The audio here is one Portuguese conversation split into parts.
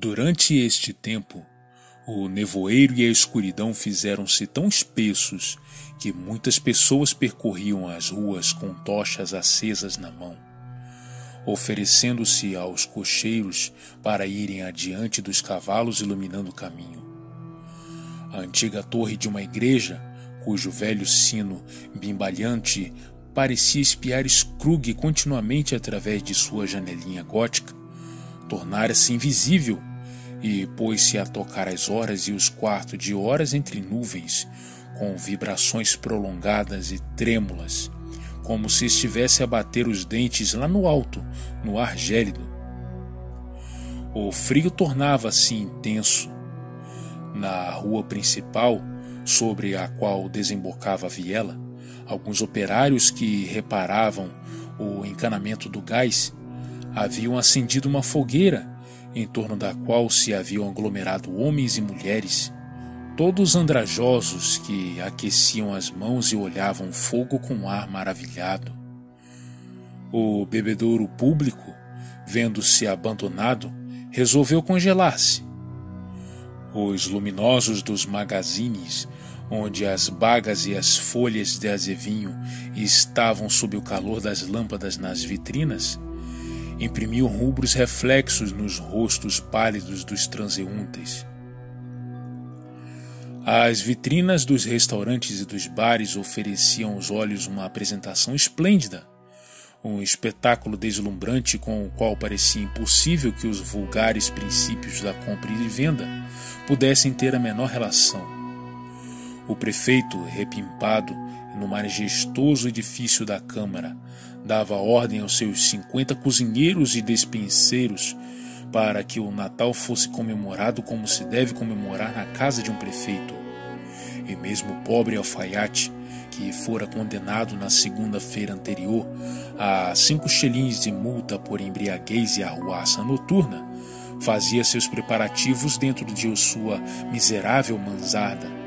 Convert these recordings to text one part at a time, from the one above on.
Durante este tempo, o nevoeiro e a escuridão fizeram-se tão espessos que muitas pessoas percorriam as ruas com tochas acesas na mão, oferecendo-se aos cocheiros para irem adiante dos cavalos iluminando o caminho. A antiga torre de uma igreja, cujo velho sino bimbalhante parecia espiar Scrooge continuamente através de sua janelinha gótica, tornara-se invisível e pôs-se a tocar as horas e os quartos de horas entre nuvens, com vibrações prolongadas e trêmulas, como se estivesse a bater os dentes lá no alto, no ar gélido. O frio tornava-se intenso. Na rua principal, sobre a qual desembocava a viela, alguns operários que reparavam o encanamento do gás haviam acendido uma fogueira em torno da qual se haviam aglomerado homens e mulheres, todos andrajosos que aqueciam as mãos e olhavam fogo com ar maravilhado. O bebedouro público, vendo-se abandonado, resolveu congelar-se. Os luminosos dos magazines, onde as bagas e as folhas de azevinho estavam sob o calor das lâmpadas nas vitrinas, imprimiam rubros reflexos nos rostos pálidos dos transeuntes. As vitrinas dos restaurantes e dos bares ofereciam aos olhos uma apresentação esplêndida, um espetáculo deslumbrante com o qual parecia impossível que os vulgares princípios da compra e venda pudessem ter a menor relação. O prefeito, repimpado no majestoso edifício da Câmara, dava ordem aos seus cinquenta cozinheiros e despenseiros para que o Natal fosse comemorado como se deve comemorar na casa de um prefeito. E mesmo o pobre alfaiate, que fora condenado na segunda-feira anterior a cinco shillings de multa por embriaguez e arruaça noturna, fazia seus preparativos dentro de sua miserável mansarda.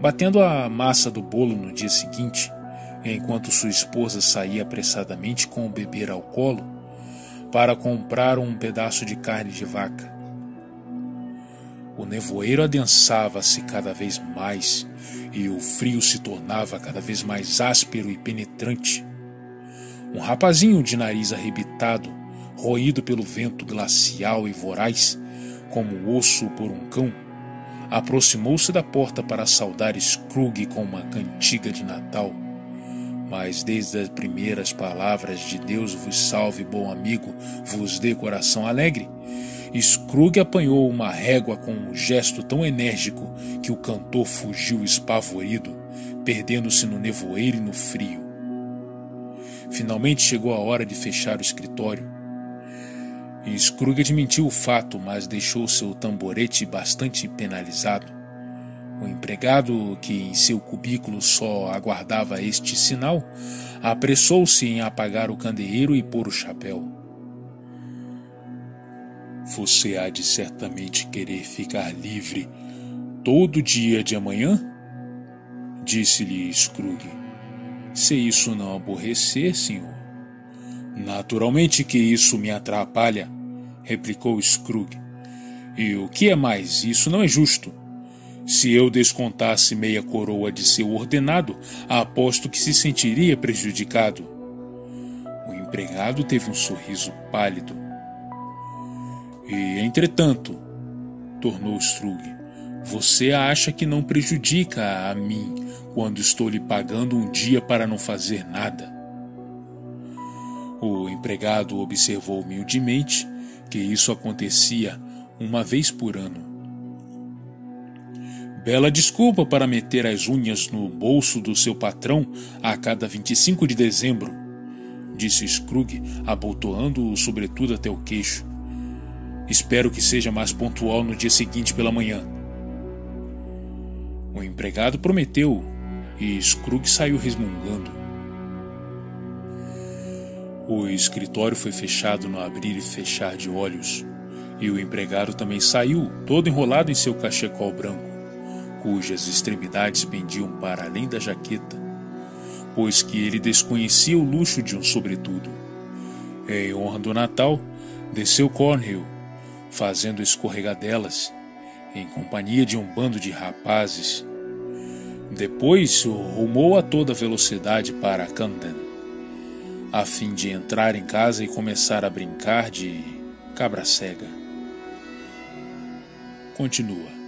Batendo a massa do bolo no dia seguinte, enquanto sua esposa saía apressadamente com o bebê ao colo para comprar um pedaço de carne de vaca. O nevoeiro adensava-se cada vez mais e o frio se tornava cada vez mais áspero e penetrante. Um rapazinho de nariz arrebitado, roído pelo vento glacial e voraz, como osso por um cão, aproximou-se da porta para saudar Scrooge com uma cantiga de Natal mas desde as primeiras palavras de Deus vos salve, bom amigo, vos dê coração alegre, Scrooge apanhou uma régua com um gesto tão enérgico que o cantor fugiu espavorido, perdendo-se no nevoeiro e no frio. Finalmente chegou a hora de fechar o escritório. Scrooge admitiu o fato, mas deixou seu tamborete bastante penalizado. O empregado, que em seu cubículo só aguardava este sinal, apressou-se em apagar o candeeiro e pôr o chapéu. Você há de certamente querer ficar livre todo dia de amanhã? Disse-lhe Scrooge. Se isso não aborrecer, senhor. Naturalmente que isso me atrapalha, replicou Scrooge. E o que é mais, isso não é justo. Se eu descontasse meia coroa de seu ordenado, aposto que se sentiria prejudicado. O empregado teve um sorriso pálido. E, entretanto, tornou Strug, você acha que não prejudica a mim quando estou lhe pagando um dia para não fazer nada? O empregado observou humildemente que isso acontecia uma vez por ano. Bela desculpa para meter as unhas no bolso do seu patrão a cada 25 de dezembro, disse Scrooge, abotoando o sobretudo até o queixo. Espero que seja mais pontual no dia seguinte pela manhã. O empregado prometeu e Scrooge saiu resmungando. O escritório foi fechado no abrir e fechar de olhos, e o empregado também saiu, todo enrolado em seu cachecol branco cujas extremidades pendiam para além da jaqueta, pois que ele desconhecia o luxo de um sobretudo. Em honra do Natal, desceu Cornhill, fazendo escorregadelas, em companhia de um bando de rapazes. Depois rumou a toda velocidade para Camden, a fim de entrar em casa e começar a brincar de cabra cega. Continua.